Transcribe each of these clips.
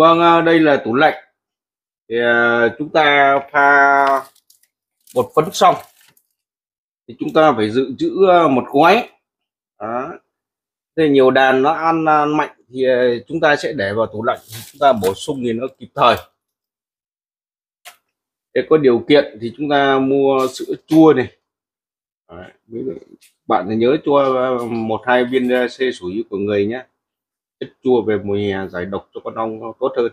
Vâng, à, đây là tủ lạnh. Thì à, chúng ta pha bột phấn xong thì chúng ta phải dự trữ à, một gói. Đó. Thế nhiều đàn nó ăn, mạnh thì chúng ta sẽ để vào tủ lạnh, chúng ta bổ sung thì nó kịp thời. Để có điều kiện thì chúng ta mua sữa chua này. Đấy. Bạn nhớ cho một hai viên xê sủi của người nhé chất chua về mùa hè giải độc cho con ong nó tốt hơn.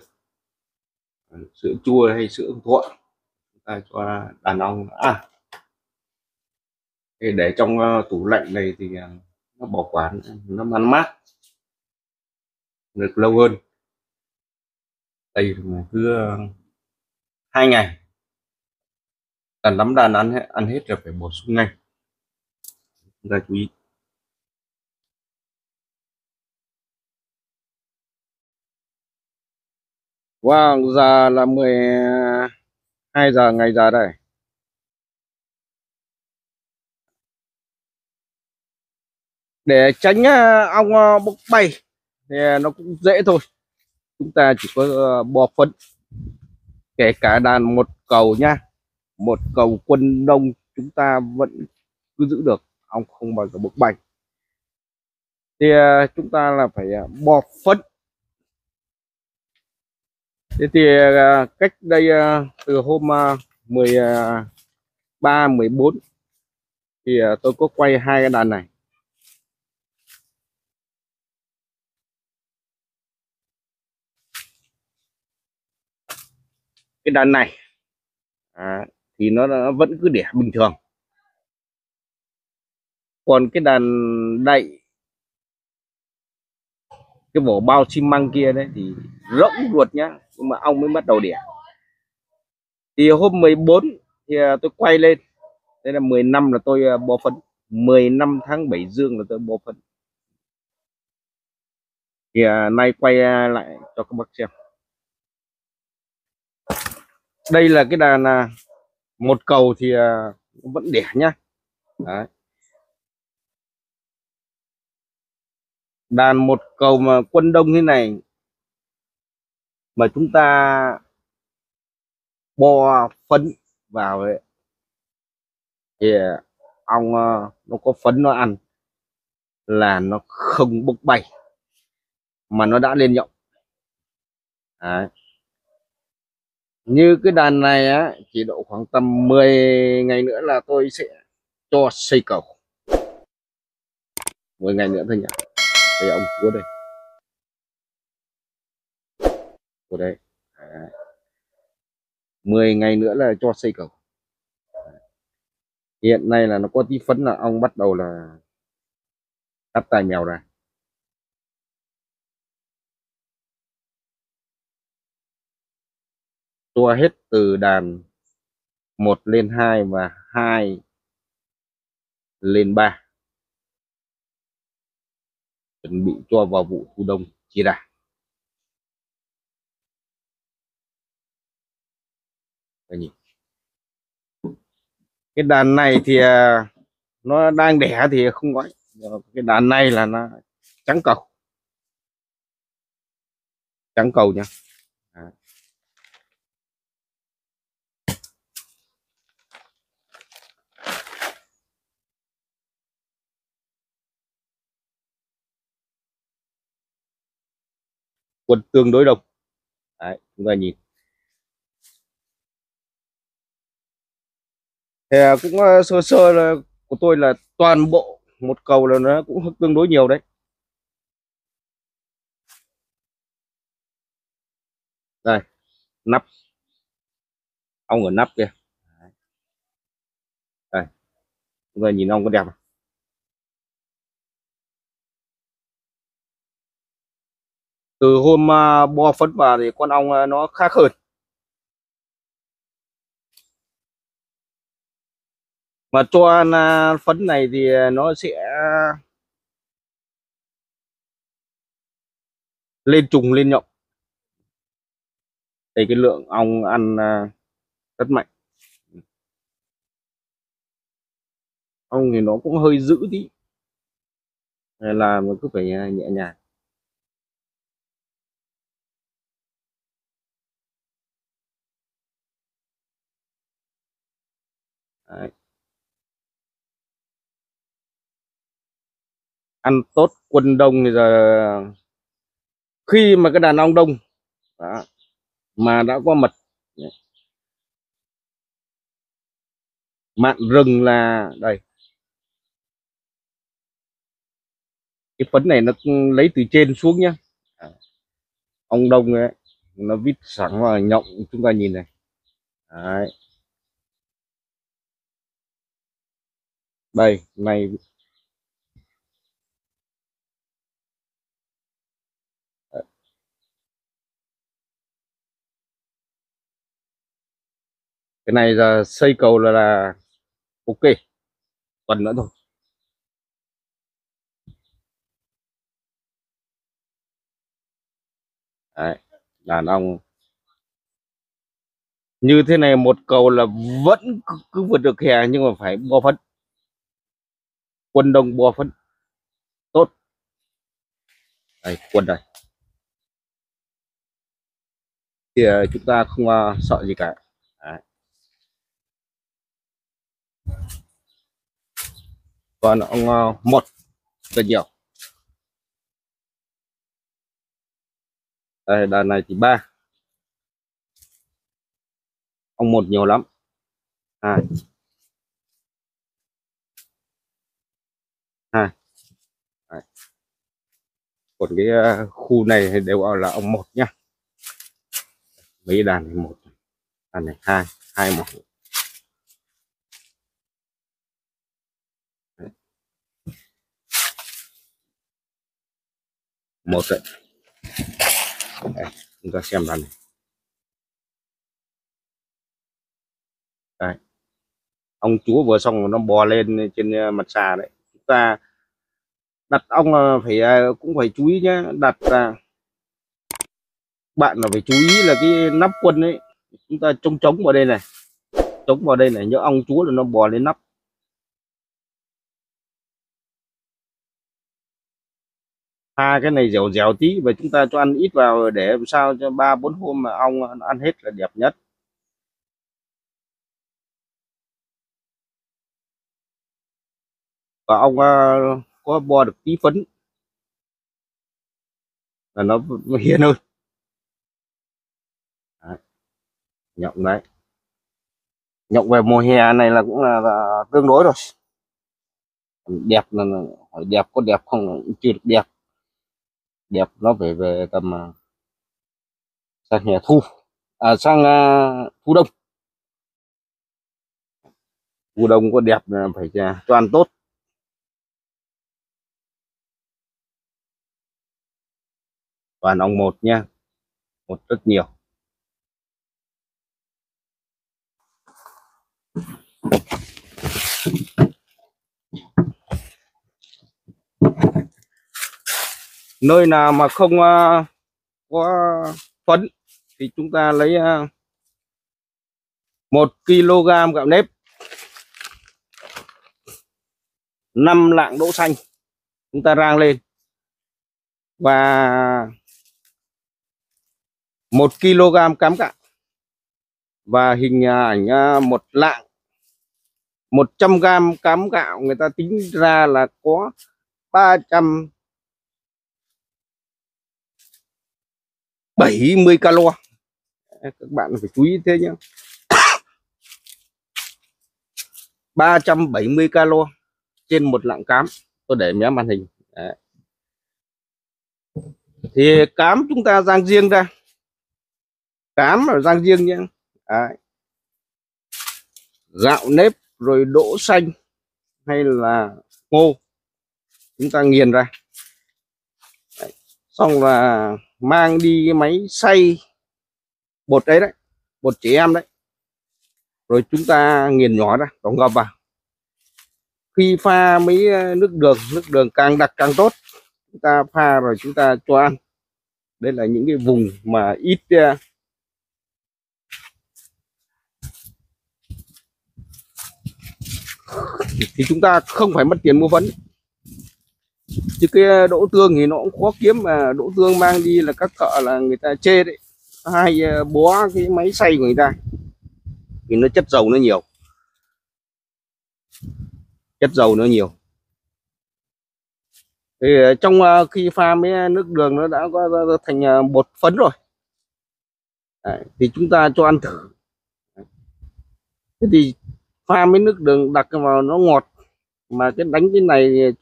Sữa chua hay sữa thuận ta cho đàn ong. À để trong ờ, tủ lạnh này thì ờ, nó bảo quản, nó ăn mát, được lâu hơn. Đây là cứ ờ, hai ngày. Đàn lắm đàn ăn ăn hết là phải bổ sung ngay. Chúng ta chú ý. Wow, giờ là 12 giờ ngày giờ đây. Để tránh ờ, ong ờ, bốc bay thì ờ, nó cũng dễ thôi. Chúng ta chỉ có bò phấn. Kể cả đàn một cầu nha Một cầu quân đông chúng ta vẫn cứ giữ được. Ong không bao giờ bốc bay. Thì chúng ta là phải bò phấn thế thì à, cách đây à, từ hôm à, 13 14 thì tôi có quay hai cái đàn này. Cái đàn này à, thì nó, nó vẫn cứ đẻ bình thường. Còn cái đàn đậy cái vỏ bao xi măng kia đấy thì rỗng ruột nhá nhưng mà ong mới bắt đầu đẻ. Thì hôm 14 thì à, tôi quay lên. Đây là 10 năm là tôi à, bò phân 10 năm tháng 7 dương là tôi bò phân thì à, nay quay à, lại cho các bác xem. Đây là cái đàn một cầu thì vẫn đẻ nhá. Đấy. đàn một cầu mà quân đông thế này mà chúng ta bo phấn vào ấy, thì ong ờ, nó có phấn nó ăn là nó không bốc bay mà nó đã lên nhộng. Đấy. như cái đàn này á chỉ độ khoảng tầm 10 ngày nữa là tôi sẽ cho xây cầu. 10 ngày nữa thôi nhỉ. Đây ông cua đây. Của đây. À. Đấy. 10 ngày nữa là cho xây cầu. Đấy. hiện nay là nó có tí phấn là ông bắt đầu là cắt tài mèo ra. Tua hết từ đàn 1 lên 2 và 2 lên 3 chuẩn bị cho vào vụ thu đông chia đà Đây nhìn. Cái đàn này thì à, nó đang đẻ thì không gọi cái đàn này là nó trắng cầu. Trắng cầu nha. À. tương đối độc, Đấy, chúng ta nhìn. Thì à, cũng ờ, sơ sơ là của tôi là toàn bộ một cầu là nó cũng tương đối nhiều đấy. Đây, nắp. Ong ở nắp kia. Đây. Chúng ta nhìn ong có đẹp không? Từ hôm à, bo phấn vào thì con ong à, nó khác hơn. mà cho à, phấn này thì à, nó sẽ lên trùng, lên nhộng. Thì cái lượng ong ăn à, rất mạnh. Ong thì nó cũng hơi dữ tí. Nên là mình cứ phải nhẹ nhàng. Đấy. Ăn tốt quân đông thì giờ khi mà cái đàn ong đông đó, mà đã có mật mạn rừng là đây. Cái phấn này nó lấy từ trên xuống nhá. Ong đông ấy nó vít sẵn vào nhộng chúng ta nhìn này. Đấy. đây này cái này giờ xây cầu là, là ok. Tuần nữa thôi. Đấy, đàn ông. Như thế này một cầu là vẫn cứ, cứ vượt được hè nhưng mà phải bo phấn. Quân đông bo phấn. Tốt. Đây quân đây. Thì ờ, chúng ta không uh, sợ gì cả Đấy còn ông uh, một là nhiều. Đây đàn này thì ba. Ông một nhiều lắm. Hai. Hai. Đấy. còn cái uh, khu này đều là ông một nhá. Mấy đàn này một. Đàn này hai hai một. Một đấy đây, chúng ta xem lần này. Đây. ông chúa vừa xong nó bò lên trên ờ, mặt xà đấy. Chúng ta đặt ong ờ, phải ờ, cũng phải chú ý nhé đặt bạn là phải chú ý là cái nắp quân ấy. Chúng ta trông trống vào đây này. Trống vào đây này nhớ ong chúa là nó bò lên nắp. Hai cái này dẻo dẻo tí và chúng ta cho ăn ít vào để làm sao cho ba bốn hôm mà ong ăn hết là đẹp nhất. Và ong à, có bo được tí phấn. Là nó hiền hơn. Đấy. nhộng đấy. Nhộng về mùa hè này là cũng là, là tương đối rồi. Đẹp là đẹp có đẹp không chưa được đẹp đẹp nó phải về tầm à, sang hè thu. À, sang à, uh, thu đông. Thu đông có đẹp là phải à, cho ăn tốt. Toàn ong một nha một rất nhiều. Nơi nào mà không uh, có phấn thì chúng ta lấy uh, 1 kg gạo nếp 5 lạng đỗ xanh chúng ta rang lên và 1 kg cám gạo và hình ảnh à, một lạng 100 g cám gạo người ta tính ra là có 300 70 calo. Các bạn phải chú ý thế nhé 370 calo trên một lạng cám. Tôi để mé màn hình. Đấy. thì cám chúng ta rang riêng ra. Cám là rang riêng nhé Đấy. gạo nếp rồi đỗ xanh hay là ngô. Chúng ta nghiền ra. Đấy. xong là mang đi cái máy xay bột đấy đấy, bột trẻ em đấy. Rồi chúng ta nghiền nhỏ ra tổng hợp vào. Khi pha mấy ờ, nước đường nước đường càng đặc càng tốt, chúng ta pha rồi chúng ta cho ăn. Đây là những cái vùng mà ít ờ, thì chúng ta không phải mất tiền mua phấn chứ cái ờ, đỗ tương thì nó cũng khó kiếm mà đỗ tương mang đi là các cỡ là người ta chê đấy. Hai ờ, bó cái máy xay của người ta. Thì nó chất dầu nó nhiều. Chất dầu nó nhiều. Thì ờ, trong khi pha mấy nước đường nó đã có thành bột phấn rồi. Đấy, thì chúng ta cho ăn thử. Thế thì pha mấy nước đường đặt vào nó ngọt mà cái đánh cái này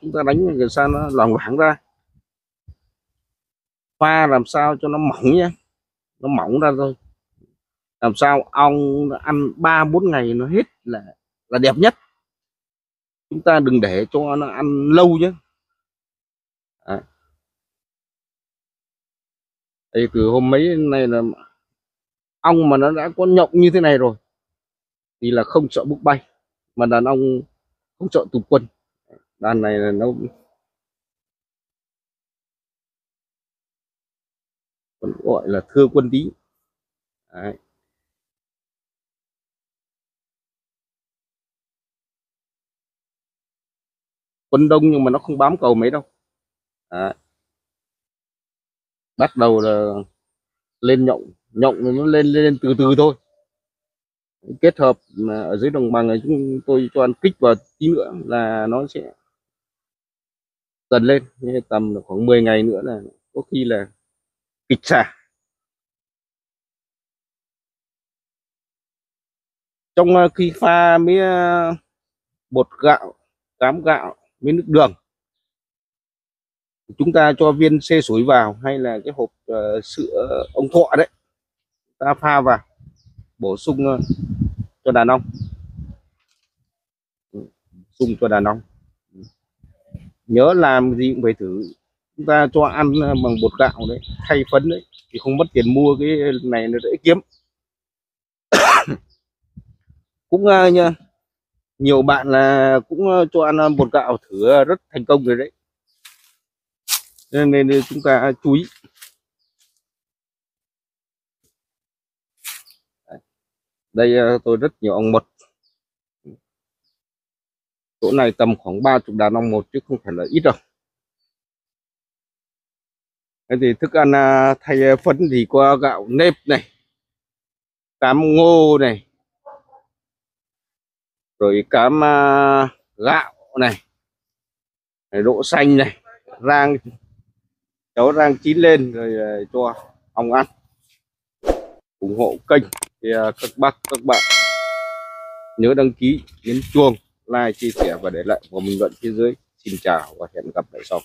chúng ta đánh làm sao nó lòng loãng ra? Pha làm sao cho nó mỏng nhé nó mỏng ra thôi. Làm sao ong ăn ba, bốn ngày nó hết là là đẹp nhất. Chúng ta đừng để cho nó ăn lâu nhé à. thì từ hôm mấy nay là ong mà nó đã có nhộng như thế này rồi, thì là không sợ bút bay. Mà đàn ong không chọn tụt quân. Đàn này là nó còn gọi là thưa quân tí. Đấy. quân đông nhưng mà nó không bám cầu mấy đâu. Đấy. bắt đầu là lên nhộng. Nhộng nó lên lên từ từ thôi kết hợp ở dưới đồng bằng này chúng tôi cho ăn kích vào tí nữa là nó sẽ dần lên. Tầm khoảng 10 ngày nữa là có khi là kịch xả. Trong ờ, khi pha với ờ, bột gạo cám gạo với nước đường chúng ta cho viên xê sủi vào hay là cái hộp uh, sữa ông thọ đấy ta pha vào bổ sung uh, cho đàn ông ừ, sung cho đàn ông ừ. nhớ làm gì cũng phải thử. Chúng ta cho ăn bằng bột gạo đấy thay phấn đấy thì không mất tiền mua cái này nó dễ kiếm. Cũng à, uh, nha nhiều bạn là cũng à, cho ăn à, bột gạo thử rất thành công rồi đấy. Nên, nên chúng ta chú ý. Đây ờ, tôi rất nhiều ong mật. Chỗ này tầm khoảng ba chục đàn ong một chứ không phải là ít đâu. Thế thì thức ăn à, thay à, phấn thì có gạo nếp này, cám ngô này, rồi cám à, gạo này đỗ xanh này, rang cháu rang chín lên, rồi cho ong ăn. Ủng hộ kênh thì à, các bác, các bạn nhớ đăng ký, nhấn chuông, like, chia sẻ và để lại một bình luận phía dưới. Xin chào và hẹn gặp lại sau.